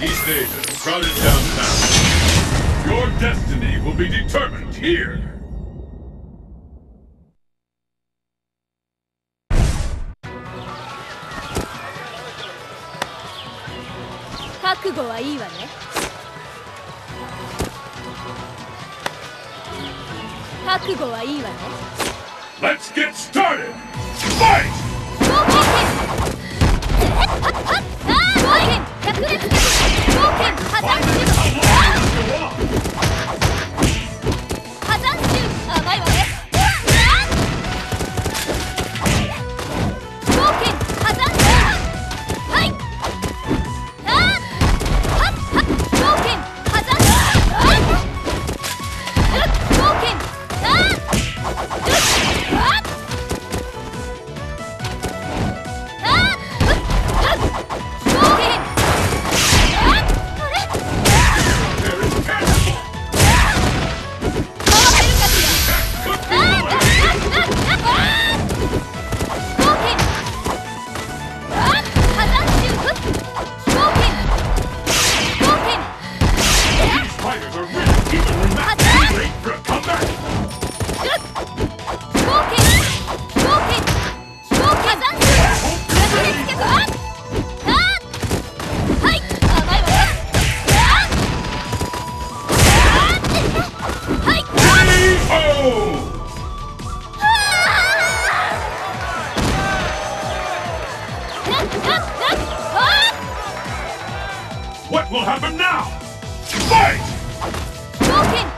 East Asia, crowded downtown. Your destiny will be determined here. Let's get started! Fight! will happen now! Fight! Vulcan!